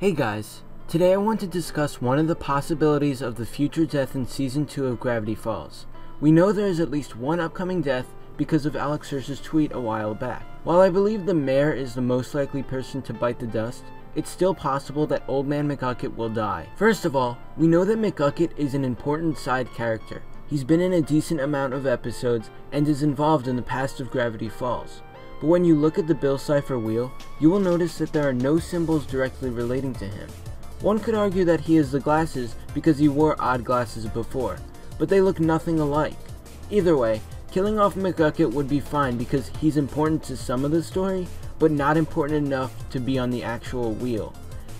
Hey guys, today I want to discuss one of the possibilities of the future death in Season 2 of Gravity Falls. We know there is at least one upcoming death because of Alex Hirsch's tweet a while back. While I believe the mayor is the most likely person to bite the dust, it's still possible that Old Man McGucket will die. First of all, we know that McGucket is an important side character. He's been in a decent amount of episodes and is involved in the past of Gravity Falls. But when you look at the Bill Cipher wheel, you will notice that there are no symbols directly relating to him. One could argue that he has the glasses because he wore odd glasses before, but they look nothing alike. Either way, killing off McGucket would be fine because he's important to some of the story, but not important enough to be on the actual wheel.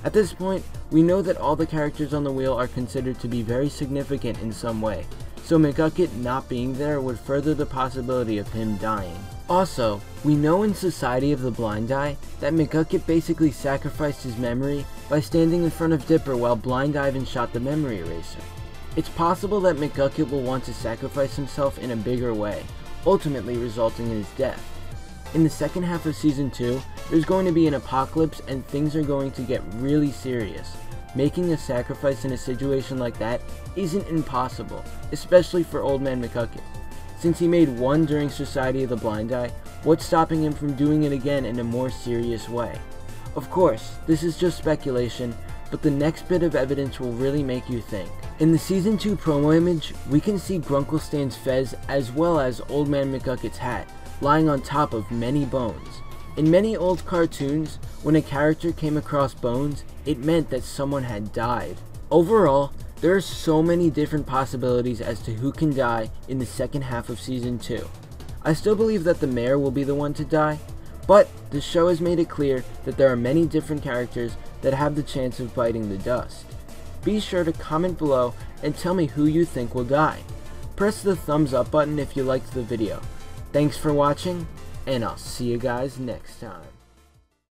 At this point, we know that all the characters on the wheel are considered to be very significant in some way, so McGucket not being there would further the possibility of him dying. Also, we know in Society of the Blind Eye that McGucket basically sacrificed his memory by standing in front of Dipper while Blind Ivan shot the memory eraser. It's possible that McGucket will want to sacrifice himself in a bigger way, ultimately resulting in his death. In the second half of Season 2, there's going to be an apocalypse and things are going to get really serious. Making a sacrifice in a situation like that isn't impossible, especially for Old Man McGucket. Since he made one during Society of the Blind Eye, what's stopping him from doing it again in a more serious way? Of course, this is just speculation, but the next bit of evidence will really make you think. In the Season 2 promo image, we can see Grunkle Stan's fez as well as Old Man McGucket's hat, lying on top of many bones. In many old cartoons, when a character came across bones, it meant that someone had died. Overall, there are so many different possibilities as to who can die in the second half of Season 2. I still believe that the mayor will be the one to die, but the show has made it clear that there are many different characters that have the chance of biting the dust. Be sure to comment below and tell me who you think will die. Press the thumbs up button if you liked the video. Thanks for watching, and I'll see you guys next time.